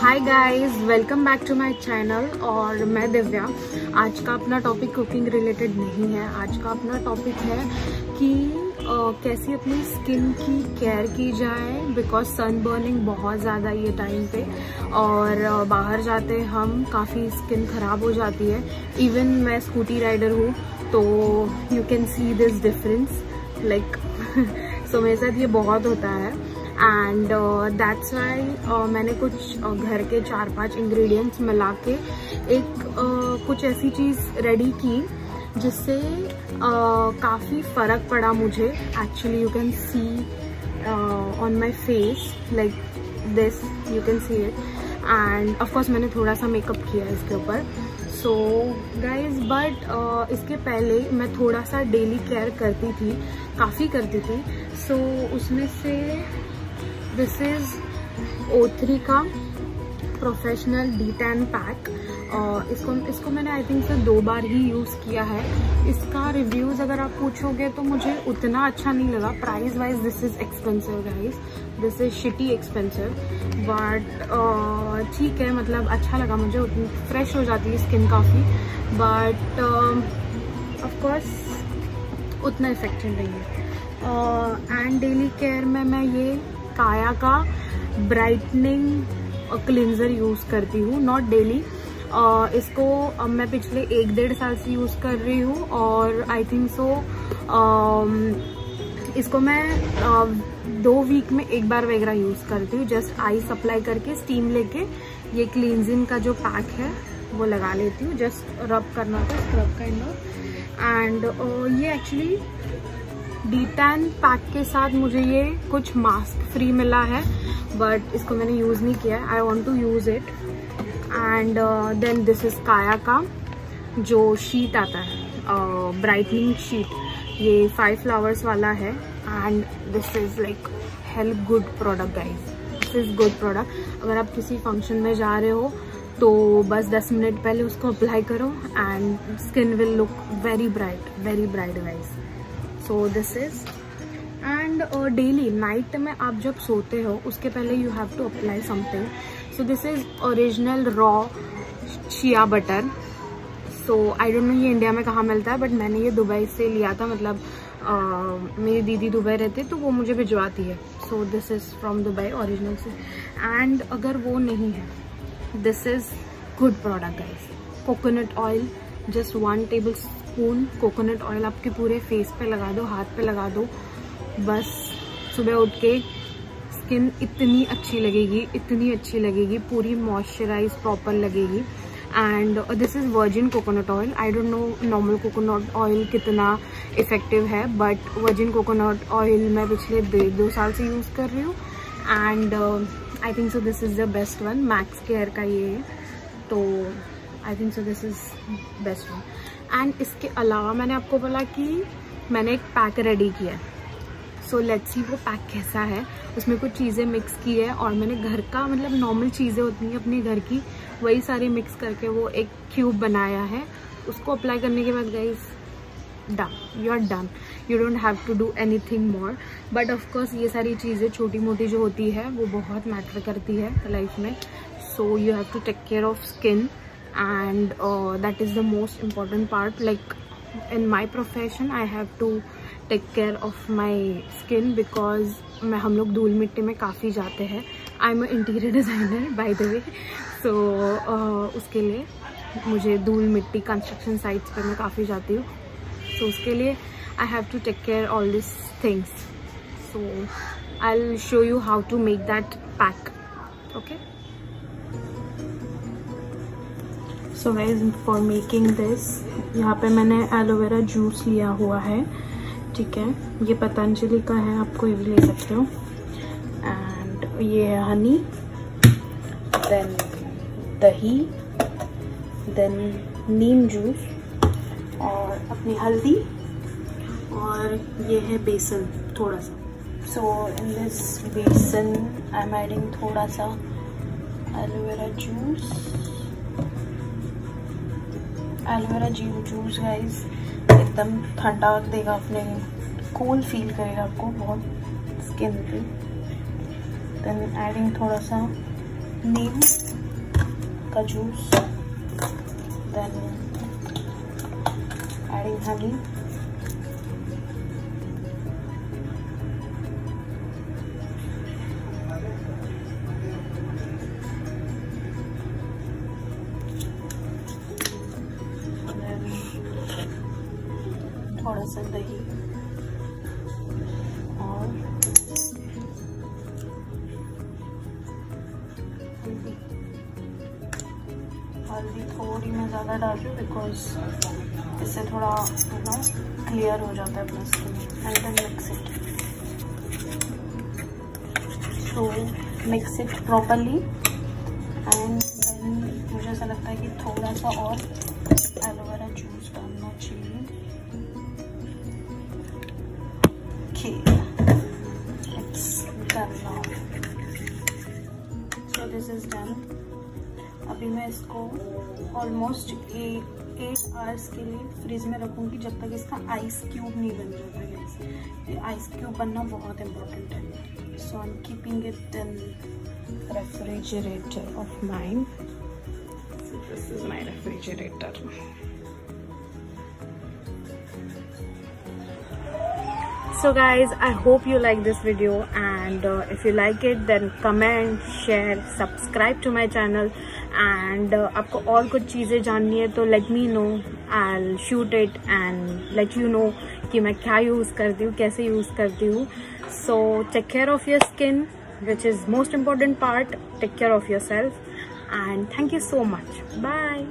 Hi guys welcome back to my channel और मैं दिव्या। आज का अपना टॉपिक कुकिंग रिलेटेड नहीं है। आज का अपना टॉपिक है कि uh, कैसी अपनी स्किन की केयर की जाए बिकॉज़ सन बर्निंग बहुत ज़्यादा ये टाइम पे और बाहर जाते हम काफ़ी स्किन ख़राब हो जाती है। इवन मैं स्कूटी राइडर हूँ तो you can see this difference like so मेरे साथ ये बहुत होता है। एंड दैट्स वाई मैंने कुछ uh, घर के चार पाँच इंग्रेडिएंट्स मिला के एक uh, कुछ ऐसी चीज़ रेडी की जिससे uh, काफ़ी फ़र्क पड़ा मुझे। Actually you can see on my face like this you can see it and of course मैंने थोड़ा सा मेकअप किया इसके ऊपर। सो गाइज़ बट इसके पहले मैं थोड़ा सा डेली केयर करती थी काफ़ी करती थी। सो so, उसमें से दिस इज़ ओ थ्री का प्रोफेशनल डी टैन पैक इसको इसको मैंने आई थिंक से दो बार ही यूज़ किया है। इसका रिव्यूज़ अगर आप पूछोगे तो मुझे उतना अच्छा नहीं लगा। Price wise this is expensive guys this is shitty expensive but ठीक है मतलब अच्छा लगा मुझे। फ्रेश हो जाती है स्किन काफ़ी। बट ऑफकोर्स उतना इफ़ेक्टिव नहीं है। एंड डेली केयर में मैं ये काया का ब्राइटनिंग क्लिनजर यूज़ करती हूँ नॉट डेली इसको अब मैं पिछले एक डेढ़ साल से यूज़ कर रही हूँ और आई थिंक सो इसको मैं uh, दो वीक में एक बार वगैरह यूज़ करती हूँ जस्ट आई सप्लाई करके स्टीम लेके ये क्लींजिंग का जो पैक है वो लगा लेती हूँ जस्ट रब करना था स्क्रब काइंड ऑफ़ एंड ये एक्चुअली डी टैन पैक के साथ मुझे ये कुछ मास्क फ्री मिला है बट इसको मैंने यूज़ नहीं किया I want to use it and then this is Kaya का जो शीट आता है ब्राइटनिंग uh, शीट ये फाइव फ्लावर्स वाला है. And this is like help good product guys this is good product अगर आप किसी फ़ंक्शन में जा रहे हो तो बस 10 मिनट पहले उसको अप्लाई करो and skin will look very bright very bright guys so this is and daily night में आप जब सोते हो उसके पहले you have to apply something so this is original raw shea butter so I don't know ये India में कहाँ मिलता है बट मैंने ये दुबई से लिया था मतलब uh, मेरी दीदी दुबई रहती है तो वो मुझे भिजवाती है. So this is from Dubai original से. एंड अगर वो नहीं है this is good product guys coconut oil just one tablespoon coconut oil आपके पूरे फेस पे लगा दो, हाथ पे लगा दो। बस सुबह उठ के स्किन इतनी अच्छी लगेगी, इतनी अच्छी लगेगी, पूरी मॉइस्चराइज प्रॉपर लगेगी। And this is virgin coconut oil I don't know normal coconut oil कितना इफ़ेक्टिव है बट वर्जिन कोकोनट ऑयल मैं पिछले डेढ़ दो साल से यूज़ कर रही हूँ। And I think so this is the best one Max Care का ये है। तो I think so this is best one and इसके अलावा मैंने आपको बोला कि मैंने एक पैक रेडी किया है। सो लेट्स सी वो पैक कैसा है। उसमें कुछ चीज़ें मिक्स की है और मैंने घर का मतलब नॉर्मल चीज़ें होती हैं अपने घर की, वही सारी मिक्स करके वो एक क्यूब बनाया है। उसको अप्लाई करने के बाद guys done you are done you don't have to do anything more but of course ये सारी चीज़ें छोटी मोटी जो होती है, वो बहुत मैटर करती है लाइफ में। So you have to take care of skin and uh, that is the most important part. Like in my profession I have to take care of my skin because मैं हम लोग धूल मिट्टी में काफ़ी जाते हैं। I am interior designer by the way so उसके लिए मुझे धूल मिट्टी कंस्ट्रक्शन साइट्स पर मैं काफ़ी जाती हूँ। सो so, उसके लिए I have to take care all this things so I show you how to make that pack okay so guys for making this यहाँ पे मैंने एलोवेरा जूस लिया हुआ है, ठीक है? ये पतंजलि का है, आप कोई भी ले सकते हो। एंड ये है हनी देन दही देन नीम जूस और अपनी हल्दी, और ये है बेसन, थोड़ा सा। सो इन दिस बेसन आई एम एडिंग थोड़ा सा aloe vera juice aloe vera juice guys एकदम ठंडा देगा अपने कूल फील करेगा आपको बहुत स्किन पे। देन एडिंग थोड़ा सा नीम का जूस देन एडिंग हनी सा दही और हल्दी हल्दी थोड़ी मैं ज़्यादा डाल रही हूँ बिकॉज़ इससे थोड़ा यू नो क्लियर हो जाता है अपना skin and then mix it तो mix it properly and then मुझे ऐसा लगता है कि थोड़ा सा और एलोवेरा जूस डालना चाहिए। So इज़ डन अभी मैं इसको ऑलमोस्ट एट आवर्स के लिए फ्रिज में रखूँगी जब तक इसका आइस क्यूब नहीं बन जाता है। ये आइस क्यूब बनना बहुत इम्पोर्टेंट है। So I am keeping it in refrigerator of mind this is my refrigerator so guys i hope you like this video and uh, if you like it then comment share subscribe to my channel and uh, aapko aur kuch cheeze janni hai to let me know. I'll shoot it and let you know ki main kya use karti hu kaise use karti hu so take care of your skin which is most important part. Take care of yourself and thank you so much. Bye.